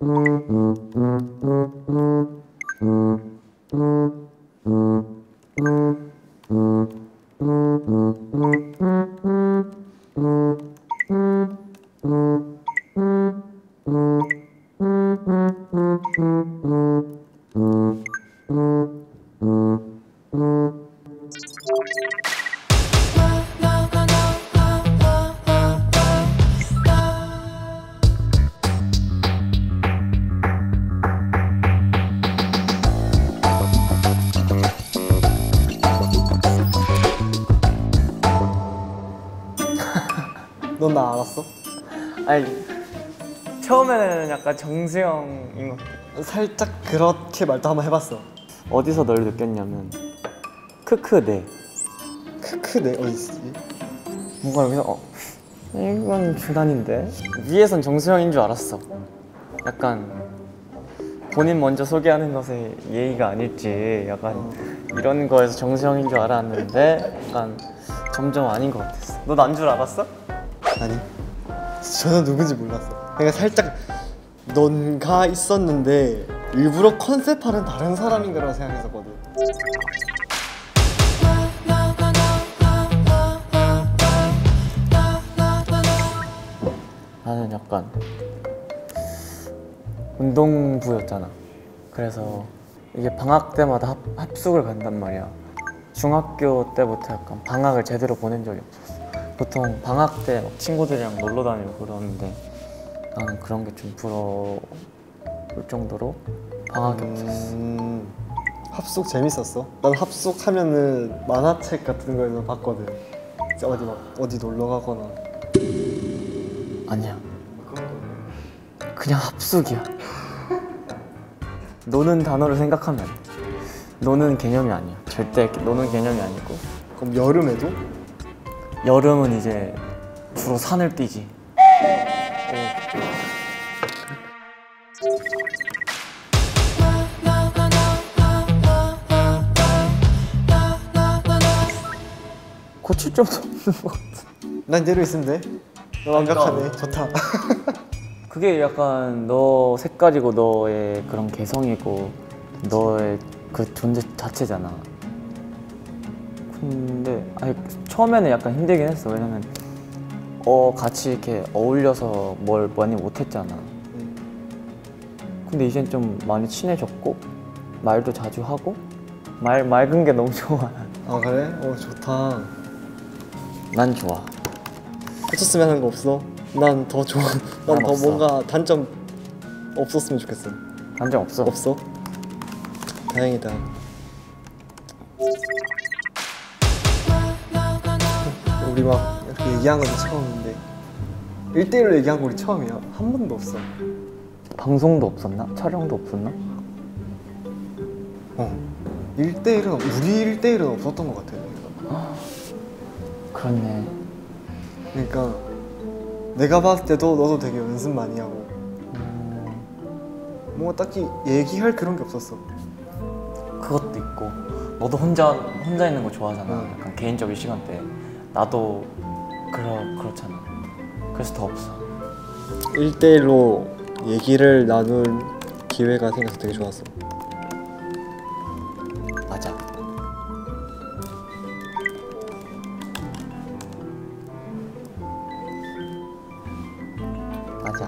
うん。 넌 나 알았어? 아니 처음에는 약간 정수영인 것 같아. 살짝 그렇게 말도 한번 해봤어. 어디서 널 느꼈냐면 크크 네 크크 내 어디 있지? 뭔가 여기서 어 이건 주단인데 위에선 정수영인 줄 알았어. 약간 본인 먼저 소개하는 것에 예의가 아닐지 약간 이런 거에서 정수영인 줄 알았는데 약간 점점 아닌 것 같았어. 너 난 줄 알았어? 아니 저는 누군지 몰랐어. 그러니까 살짝 넌가 있었는데 일부러 컨셉하는 다른 사람인 거라고 생각했었거든. 나는 약간 운동부였잖아. 그래서 이게 방학 때마다 합, 합숙을 간단 말이야. 중학교 때부터 약간 방학을 제대로 보낸 적이 없었어. 보통 방학 때막 친구들이랑 놀러 다니고 그러는데 나는 그런 게 좀 부러울 정도로 방학이 없었어. 음, 합숙 재밌었어? 난 합숙 하면은 만화책 같은 거에서 봤거든. 어디 막 어디 놀러 가거나. 아니야. 그냥 합숙이야. 노는 단어를 생각하면 안 돼. 노는 개념이 아니야. 절대 노는 개념이 아니고 그럼 여름에도? 여름은 이제 주로 산을 뛰지. 고칠 점도 없는 것 같아. 난 이대로 있으면 돼. 너 완벽하네. 좋다. 그게 약간 너 색깔이고 너의 그런 개성이고 너의 그 존재 자체잖아. 근데 아니 처음에는 약간 힘들긴 했어. 왜냐면 어 같이 이렇게 어울려서 뭘 많이 못했잖아. 근데 이젠 좀 많이 친해졌고 말도 자주 하고 말 맑은 게 너무 좋아. 아 그래? 어 좋다. 난 좋아. 고쳤으면 하는 거 없어? 난 더 좋아. 난난 더. 뭔가 단점 없었으면 좋겠어. 단점 없어. 없어? 다행이다. 우리 막 얘기한 건 처음인데 1대1로 얘기한 거 우리 처음이야 한 번도 없어 방송도 없었나? 촬영도 없었나? 어 1대1은 우리 1대1은 없었던 것 같아. 그렇네. 그러니까 내가 봤을 때도 너도 되게 연습 많이 하고 음, 뭔가 딱히 얘기할 그런 게 없었어 그것도 있고 너도 혼자 혼자 있는 거 좋아하잖아. 응. 약간 개인적인 시간 때 나도 그러 그렇잖아. 그래서 더 없어. 1대1로 얘기를 나눌 기회가 생겨서 되게 좋았어 맞아. 맞아.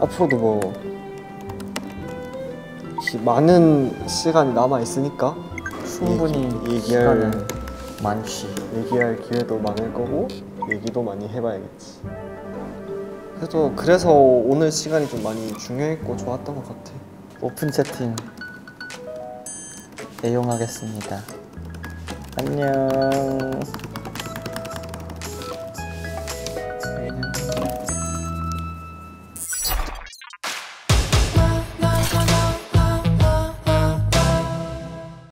앞으로도 뭐 시- 많은 시간이 남아 있으니까 충분히 얘기- 얘기할- 많지. 얘기할 기회도 많을 거고 얘기도 많이 해봐야겠지. 그래도 그래서 오늘 시간이 좀 많이 중요했고 좋았던 것 같아. 오픈 채팅 애용하겠습니다. 안녕.